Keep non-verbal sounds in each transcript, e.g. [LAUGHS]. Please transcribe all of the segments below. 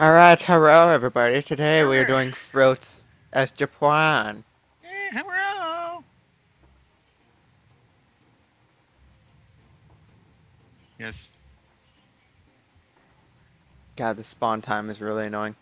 Alright, hello everybody. Today we are doing floats as Japan. Hello. Yes. God, the spawn time is really annoying.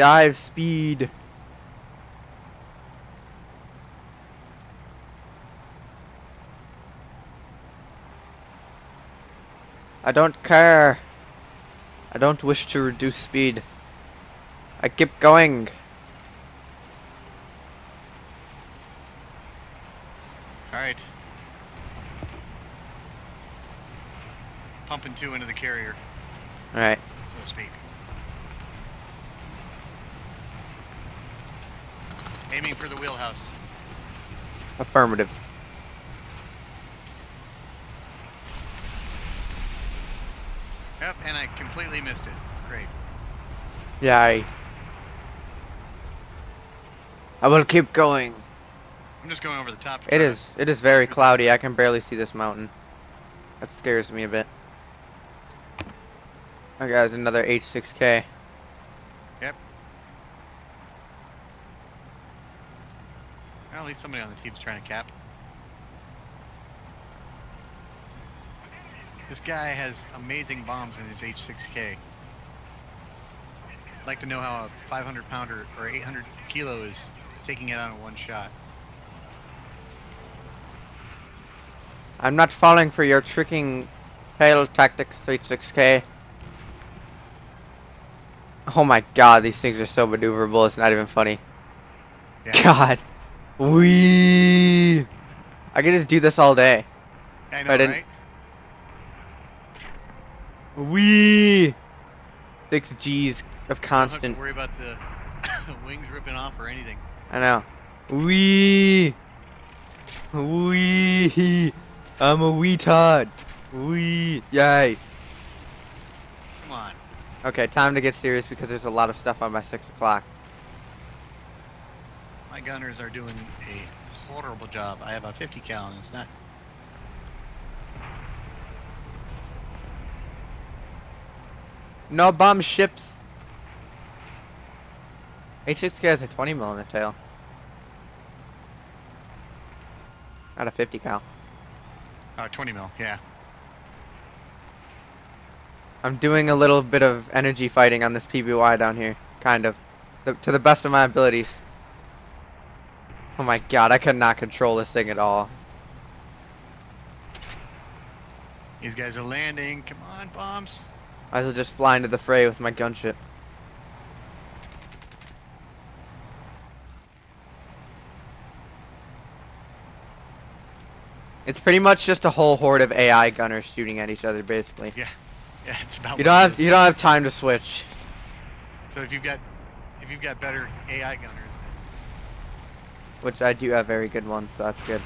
Dive speed. I don't care. I don't wish to reduce speed. I keep going. All right. Pumping two into the carrier, Alright. so to speak. Aiming for the wheelhouse. Affirmative. Yep, and I completely missed it. Great. Yeah, I... I will keep going. I'm just going over the top. to It is, it is very cloudy. I can barely see this mountain. That scares me a bit. Oh guys, another H6K. Yep. Well, at least somebody on the team's trying to cap. This guy has amazing bombs in his H6K. I'd like to know how a 500 pounder or 800 kilo is taking it on in one shot. I'm not falling for your tricking fail tactics, H6K. Oh my god, these things are so maneuverable, it's not even funny. Yeah. God. Wee. I could just do this all day. I know, I didn't- right? Wee. Six G's of Don't have to constant. worry about the [LAUGHS] wings ripping off or anything. I know. Wee. Wee. I'm a wee Todd. Wee. Yay. Come on. Okay, time to get serious because there's a lot of stuff on by 6 o'clock. My gunners are doing a horrible job. I have a 50 cal and it's not. No bomb ships. H6K has a 20 mil in the tail. Not a 50 cal. Uh, 20 mil, yeah. I'm doing a little bit of energy fighting on this PBY down here. Kind of. The, to the best of my abilities. Oh my god, I could not control this thing at all. These guys are landing. Come on, bombs. I will just fly into the fray with my gunship. It's pretty much just a whole horde of AI gunners shooting at each other, basically. Yeah, [LAUGHS] yeah, it's about. You don't have you don't have time to switch. So if you've got, if you've got better AI gunners, Which I do have very good ones, so that's good.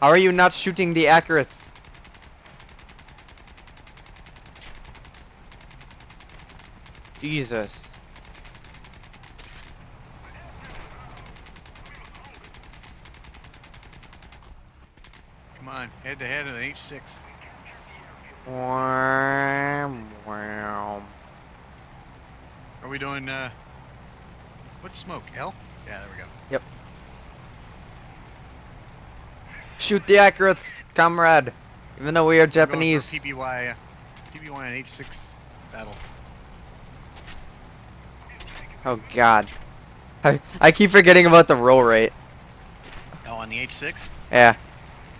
How are you not shooting the accurates? Jesus. come on, head to head in an H6. Wham, wham. Are we doing? uh What's smoke? L? Yeah, there we go. Yep. Shoot the accurates, comrade. Even though we are We're going for Japanese. PBY, uh, PBY and H6 battle. Oh god. I, I keep forgetting about the roll rate. Oh, on the H6, Yeah.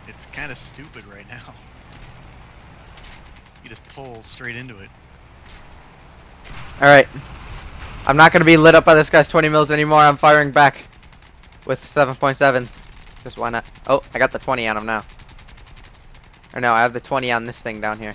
it's kind of stupid right now. [LAUGHS] You just pull straight into it. Alright. I'm not gonna be lit up by this guy's 20 mils anymore. I'm firing back with 7.7s. Just why not? Oh, I got the 20 on him now. Or no, I have the 20 on this thing down here.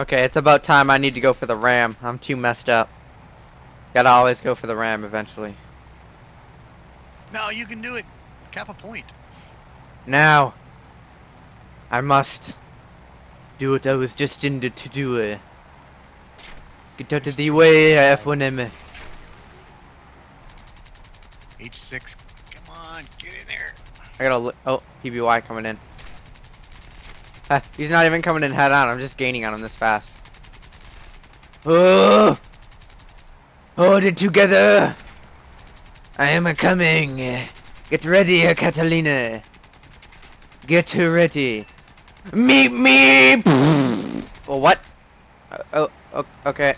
Okay, it's about time I need to go for the ram. I'm too messed up. Gotta always go for the ram eventually. No, you can do it. Cap a point. Now, I must do what I was destined to do. Get out of the way, F1M. H6. Come on, get in there. I gotta look. Oh, PBY coming in. [LAUGHS] He's not even coming in head on. I'm just gaining on him this fast. Oh! Hold it together! I am a coming. Get ready, Catalina. Get ready. Meet me! Oh, what? Uh, oh, oh, okay.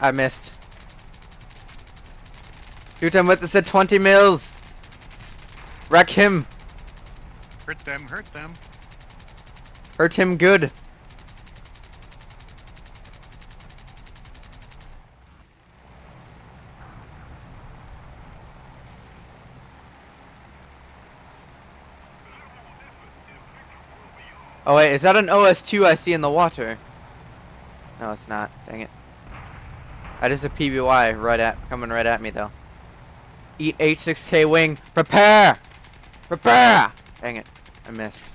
I missed. Shoot him with the 20 mils! Wreck him! Hurt them, hurt them. Hurt him good. Oh wait, is that an OS2 I see in the water? No, it's not. Dang it. That is a PBY right at coming right at me though. Eat H6K wing. Prepare! Prepare! Dang it. I missed.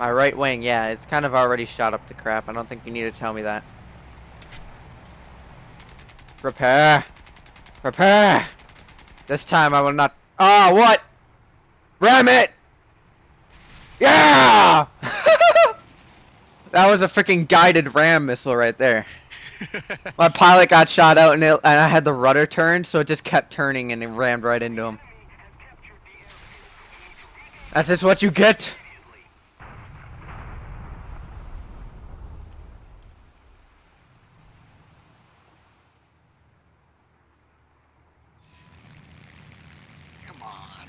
My right wing, yeah, it's kind of already shot up to crap. I don't think you need to tell me that. Prepare! Prepare! This time I will not- Oh, what? Ram it! Yeah! [LAUGHS] that was a freaking guided ram missile right there. [LAUGHS] My pilot got shot out and, it, and I had the rudder turned, so it just kept turning and it rammed right into him. That's just what you get. Come on.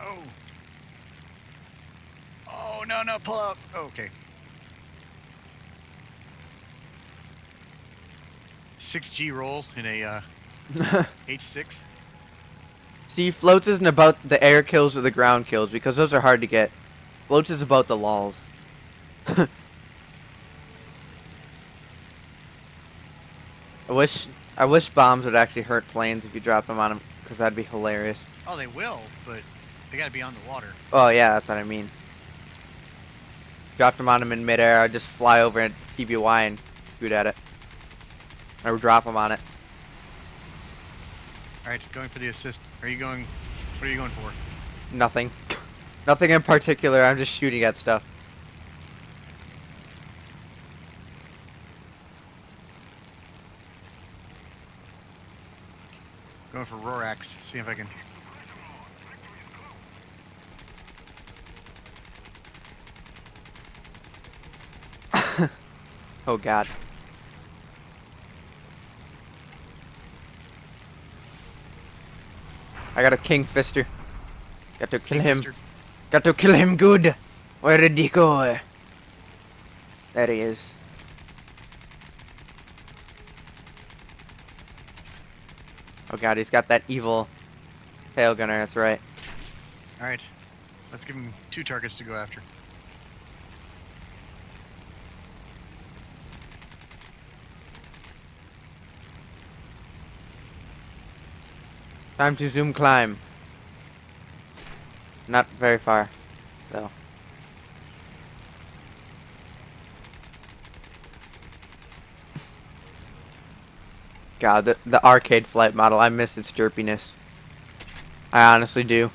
Oh. Oh, no, no, pull up. Oh, okay. 6G roll in a uh, [LAUGHS] H6. See, floats isn't about the air kills or the ground kills because those are hard to get. Floats is about the lulls. [LAUGHS] I wish I wish bombs would actually hurt planes if you drop them on them because that'd be hilarious. Oh, they will, but they gotta be on the water. Oh yeah, that's what I mean. Drop them on them in midair, I'd just fly over and PBY and shoot at it. I Or drop them on it. Alright, going for the assist. Are you going. What are you going for? Nothing. [LAUGHS] Nothing in particular, I'm just shooting at stuff. Going for Rorax. See if I can. Oh god. I got a Kingfisher. Got to kill him. Kingfisher. Got to kill him good. Where did he go? There he is. Oh god, he's got that evil tail gunner, that's right. Alright. Let's give him two targets to go after. Time to zoom climb. Not very far, though. God, the, the arcade flight model, I miss its derpiness. I honestly do.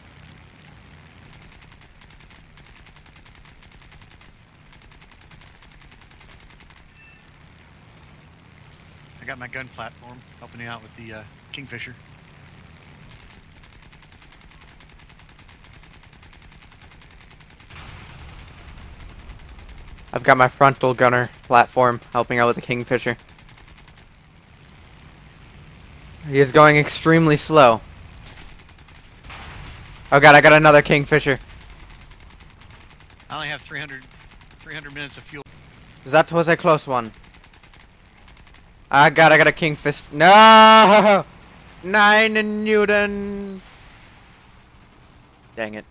I got my gun platform helping you out with the uh, Kingfisher. I've got my frontal gunner platform helping out with the Kingfisher. He is going extremely slow. Oh god, I got another Kingfisher. I only have 300, 300 minutes of fuel. That was a close one. Ah god, I got a Kingfish. No! [LAUGHS] Nine Newton! Dang it.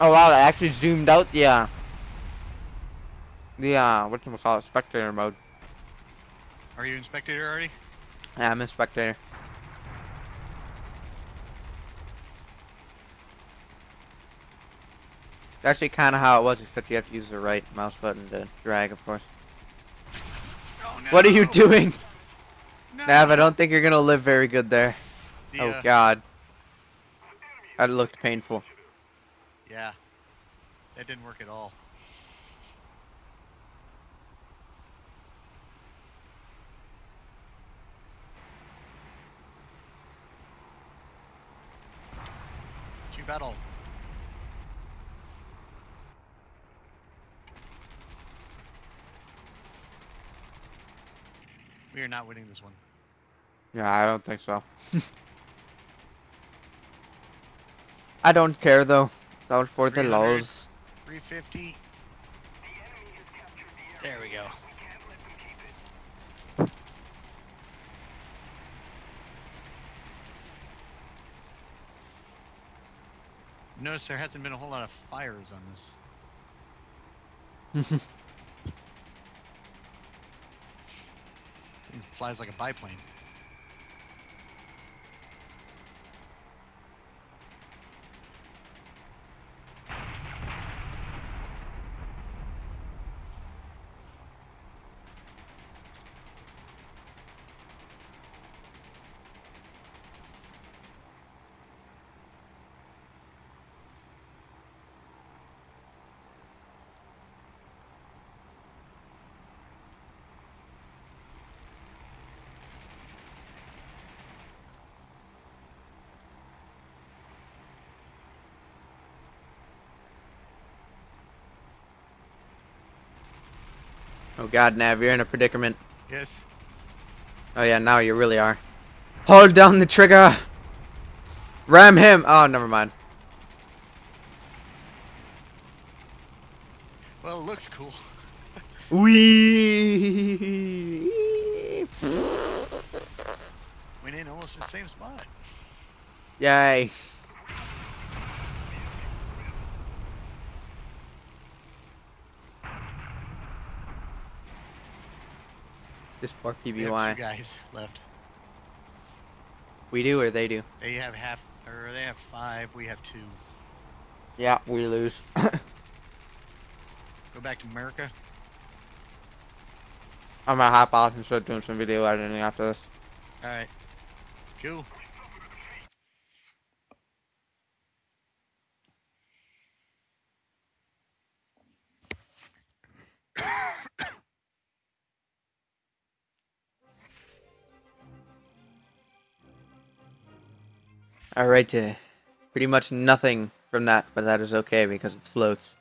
Oh wow, I actually zoomed out the uh, the uh, what you call it, spectator mode. Are you in spectator already? Yeah, I'm in spectator. It's actually kind of how it was, except you have to use the right mouse button to drag, of course. Oh no! What are you doing? No. Nav, I don't think you're gonna live very good there. The, oh uh, god. That looked painful. Yeah. That didn't work at all. Two battle. We are not winning this one. Yeah, I don't think so. [LAUGHS] I don't care though. Out for the lows. 350. There we go. Notice there hasn't been a whole lot of fires on this. [LAUGHS] It flies like a biplane. Oh god, Nav, you're in a predicament. Yes. Oh yeah, now you really are. Hold down the trigger! Ram him! Oh, never mind. Well, it looks cool. Wee. Went in almost the same spot. Yay. This poor We have two guys left. We do or they do? They have half, or they have five. We have two. Yeah, we lose. [LAUGHS] Go back to America. I'm gonna hop off and start doing some video editing after this. All right. Cool. Alright, uh, pretty much nothing from that, but that is okay because it's floats.